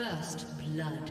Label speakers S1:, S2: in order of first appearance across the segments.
S1: First blood.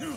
S1: No!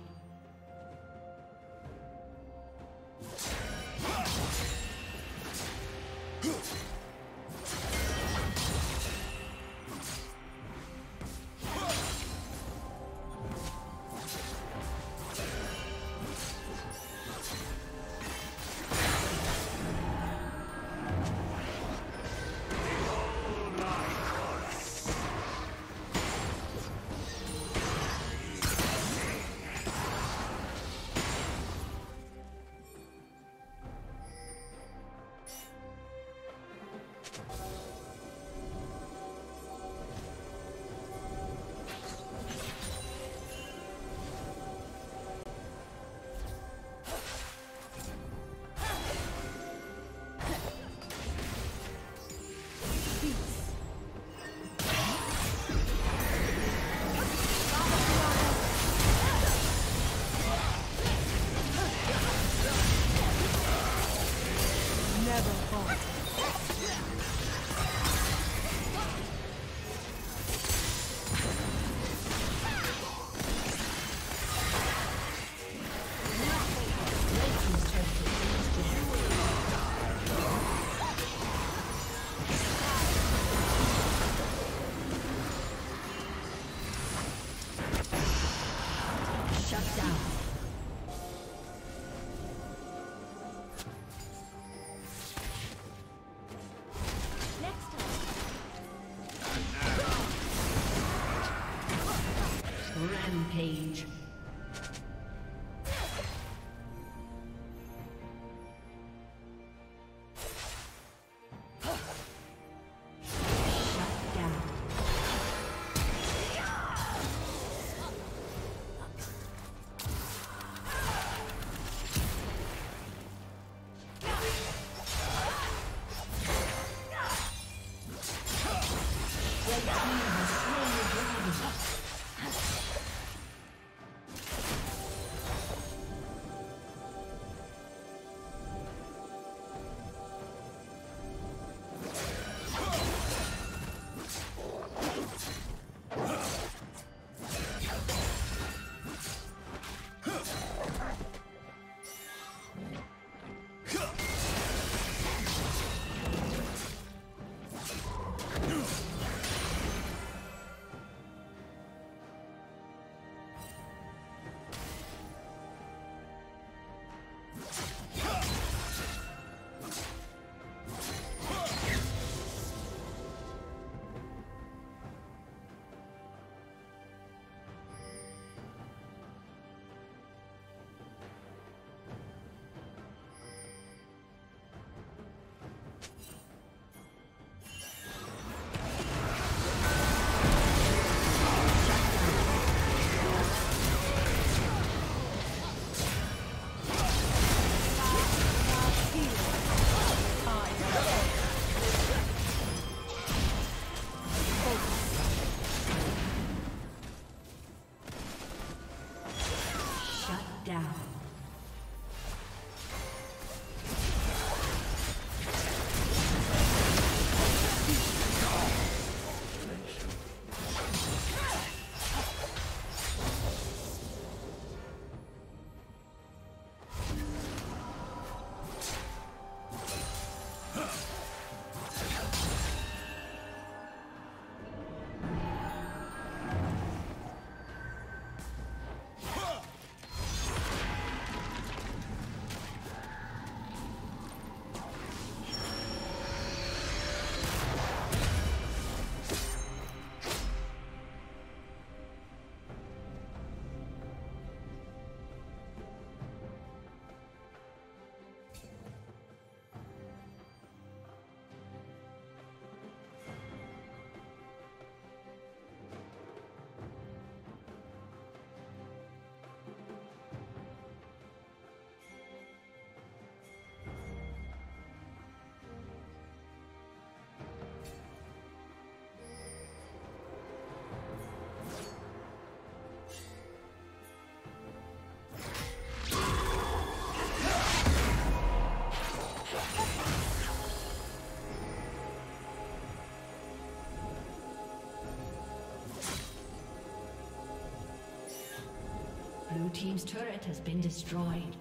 S1: Team's turret has been destroyed.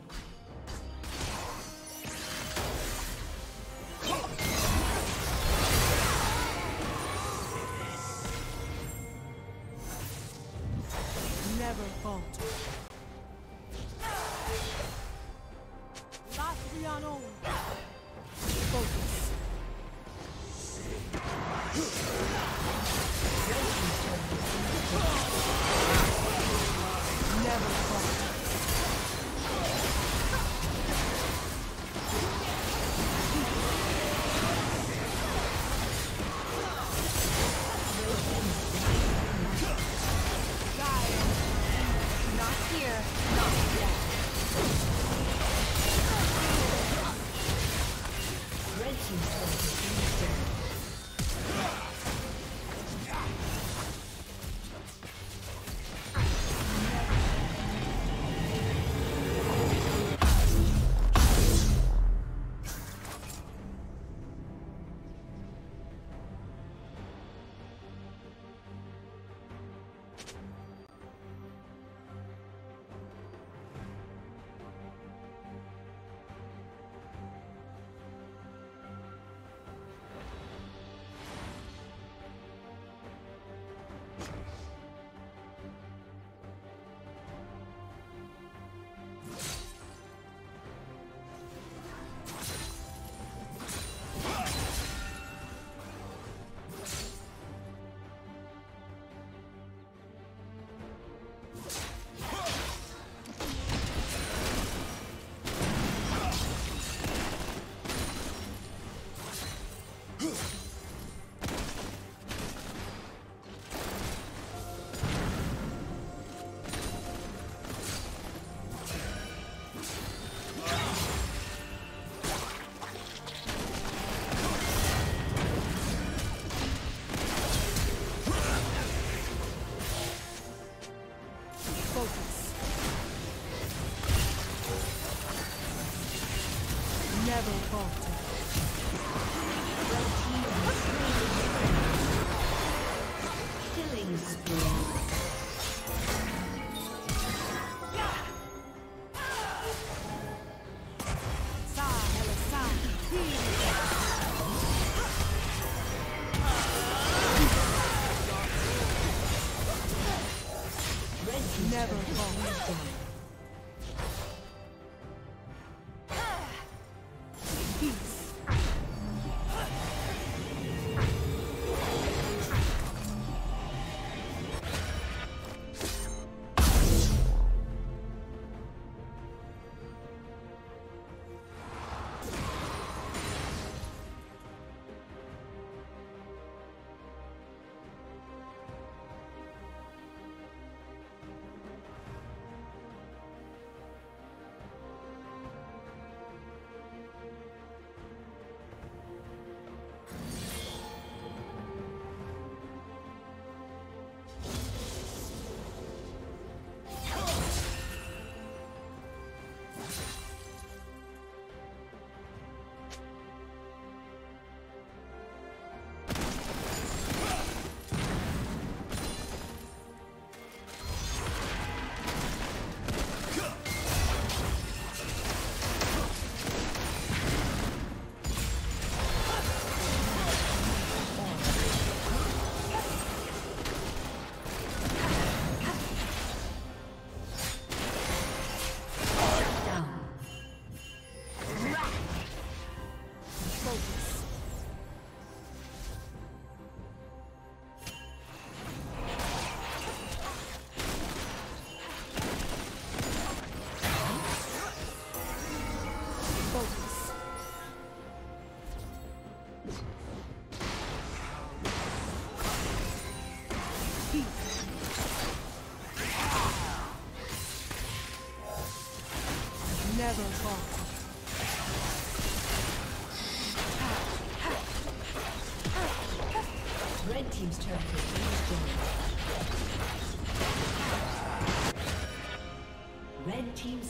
S2: Never falter.
S1: Battle Fox.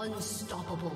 S2: Unstoppable.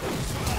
S2: Come
S3: on.